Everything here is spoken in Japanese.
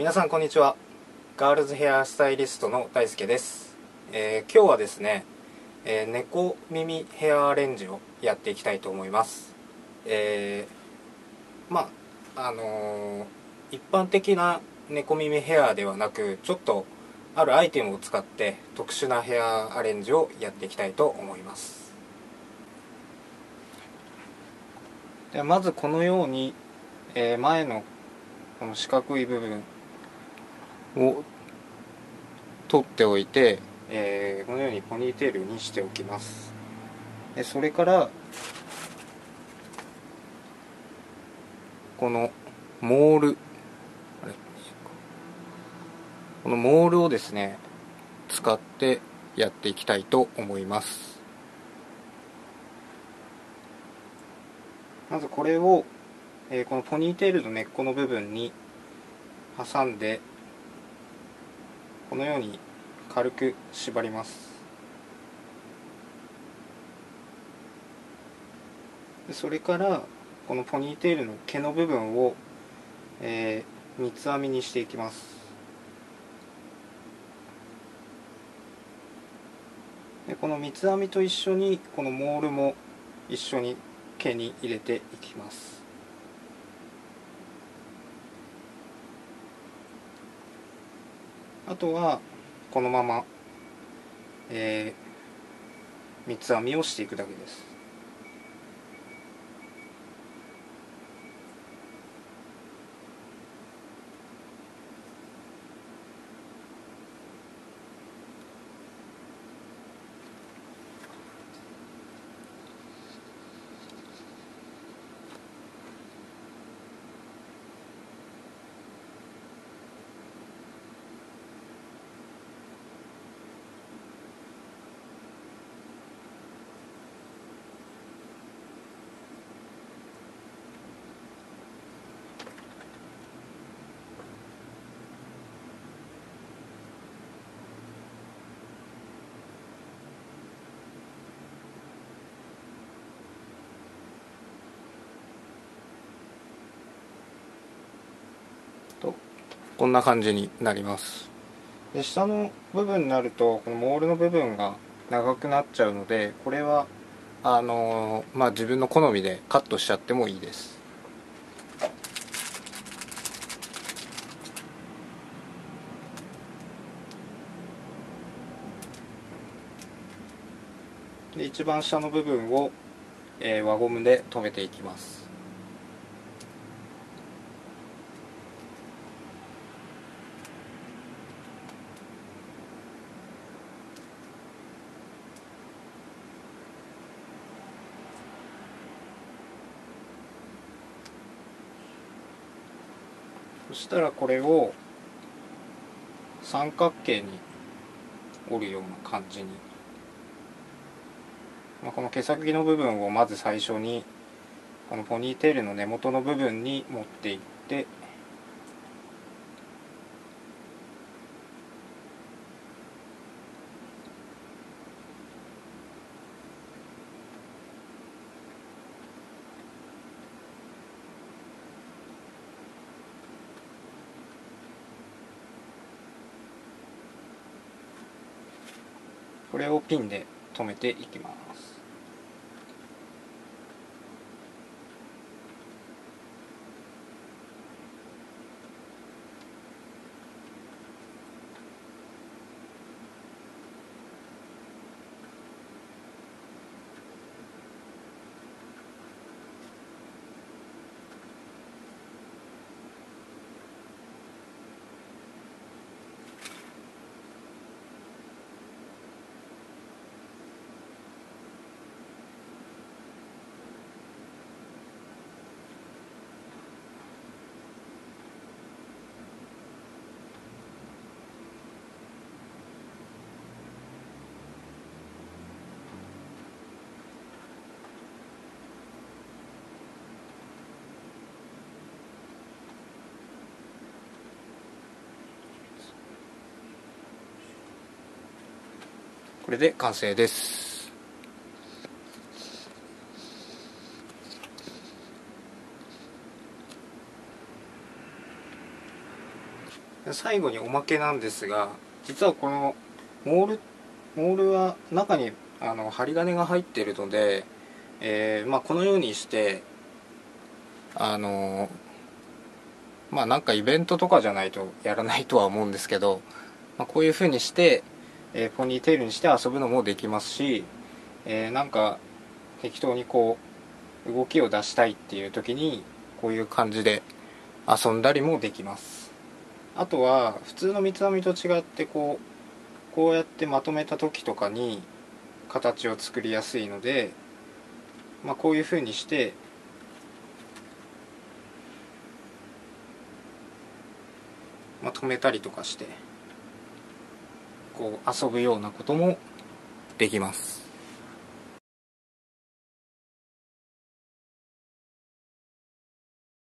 皆さんこんにちは。ガールズヘアスタイリストの大輔です、えー今日はですね、えー猫耳ヘアアレンジをやっていきたいと思います。えーまああのー一般的な猫耳ヘアではなくちょっとあるアイテムを使って特殊なヘアアレンジをやっていきたいと思います。ではまずこのように、えー前のこの四角い部分を取っておいて、えーこのようにポニーテールにしておきます。でそれからこのモールこのモールをですね使ってやっていきたいと思います。まずこれを、えーこのポニーテールの根っこの部分に挟んでこのように軽く縛ります。でそれからこのポニーテールの毛の部分を、えー三つ編みにしていきます。でこの三つ編みと一緒にこのモールも一緒に毛に入れていきます。あとはこのまま、えー三つ編みをしていくだけですとこんな感じになります。で下の部分になるとこのモールの部分が長くなっちゃうのでこれはあのーまあ自分の好みでカットしちゃってもいいです。で一番下の部分を、えー輪ゴムで留めていきます。そしたらこれを三角形に折るような感じに、まあ、この毛先の部分をまず最初にこのポニーテールの根元の部分に持っていってこれをピンで留めていきます。これで完成です。最後におまけなんですが実はこのモールモールは中にあの針金が入っているので、えーまあ、このようにしてあのまあなんかイベントとかじゃないとやらないとは思うんですけど、まあ、こういう風にして、えー、ポニーテールにして遊ぶのもできますし、えー、なんか適当にこう動きを出したいっていう時にこういう感じで遊んだりもできます。あとは普通の三つ編みと違ってこうこうやってまとめた時とかに形を作りやすいので、まあ、こういう風にしてまとめたりとかして。こう遊ぶようなこともできます。